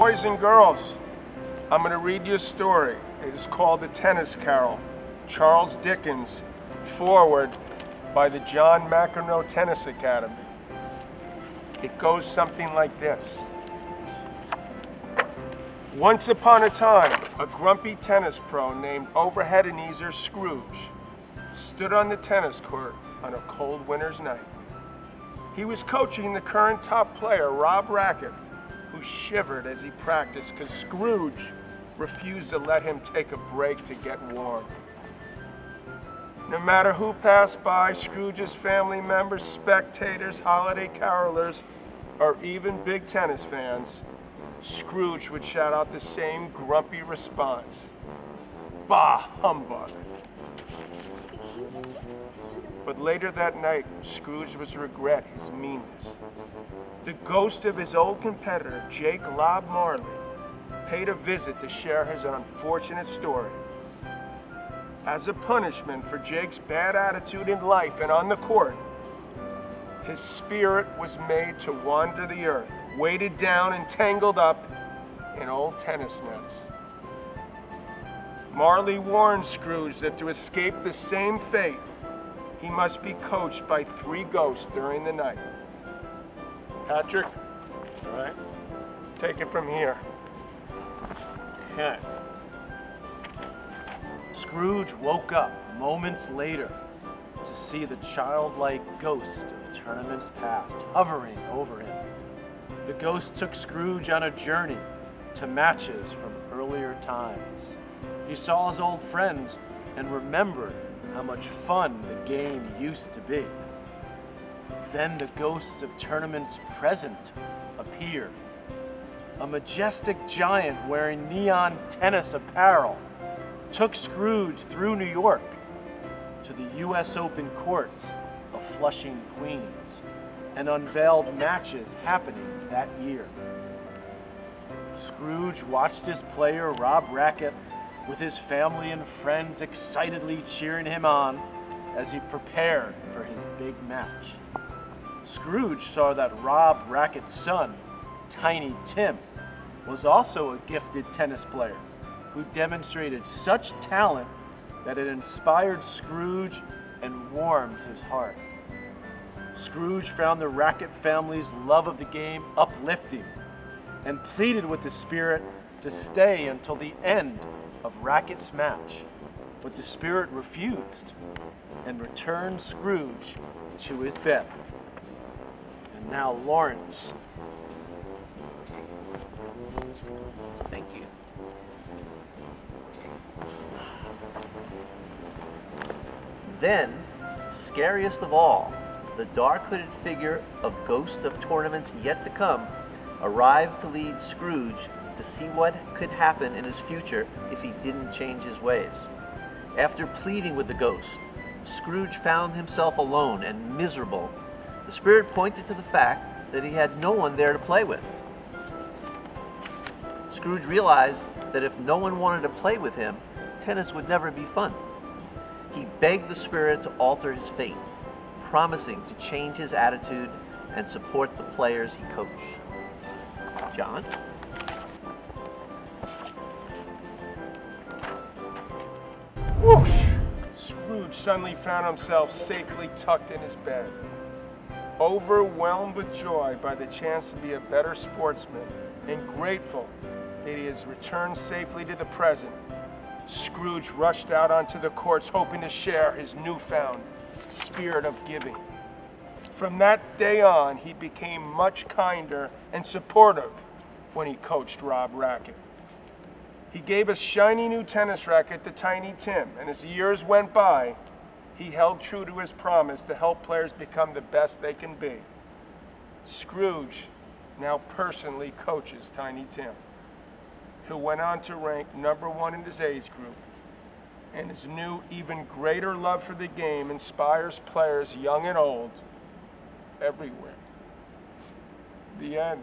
Boys and girls, I'm going to read you a story. It is called The Tennis Carol. Charles Dickens, foreword by the John McEnroe Tennis Academy. It goes something like this. Once upon a time, a grumpy tennis pro named Overhead Ebenezer Scrooge stood on the tennis court on a cold winter's night. He was coaching the current top player, Rob Rackett, who shivered as he practiced because Scrooge refused to let him take a break to get warm. No matter who passed by, Scrooge's family members, spectators, holiday carolers, or even big tennis fans, Scrooge would shout out the same grumpy response. Bah humbug. But later that night, Scrooge was regret his meanness. The ghost of his old competitor, Jake Lob Marley, paid a visit to share his unfortunate story. As a punishment for Jake's bad attitude in life and on the court, his spirit was made to wander the earth, weighted down and tangled up in old tennis nets. Marley warned Scrooge that to escape the same fate, he must be coached by three ghosts during the night. Patrick, all right, take it from here. Okay. Scrooge woke up moments later to see the childlike ghost of tournaments past hovering over him. The ghost took Scrooge on a journey to matches from earlier times. He saw his old friends and remembered how much fun the game used to be. Then the ghost of tournaments present appeared. A majestic giant wearing neon tennis apparel took Scrooge through New York to the U.S. Open courts of Flushing, Queens, and unveiled matches happening that year. Scrooge watched his player, Rob Rackett, with his family and friends excitedly cheering him on as he prepared for his big match. Scrooge saw that Rob Rackett's son, Tiny Tim, was also a gifted tennis player who demonstrated such talent that it inspired Scrooge and warmed his heart. Scrooge found the Rackett family's love of the game uplifting and pleaded with the spirit to stay until the end of Rackett's match. But the spirit refused and returned Scrooge to his bed. And now Lawrence. Thank you. Then, scariest of all, the dark hooded figure of Ghost of Tournaments Yet to Come arrived to lead Scrooge to see what could happen in his future if he didn't change his ways. After pleading with the ghost, Scrooge found himself alone and miserable. The spirit pointed to the fact that he had no one there to play with. Scrooge realized that if no one wanted to play with him, tennis would never be fun. He begged the spirit to alter his fate, promising to change his attitude and support the players he coached. John? Whoosh! Scrooge suddenly found himself safely tucked in his bed. Overwhelmed with joy by the chance to be a better sportsman and grateful that he has returned safely to the present, Scrooge rushed out onto the courts hoping to share his newfound spirit of giving. From that day on, he became much kinder and supportive when he coached Rob Rackett. He gave a shiny new tennis racket to Tiny Tim, and as years went by, he held true to his promise to help players become the best they can be. Scrooge now personally coaches Tiny Tim, who went on to rank number one in his age group. And his new, even greater love for the game inspires players young and old everywhere. The end.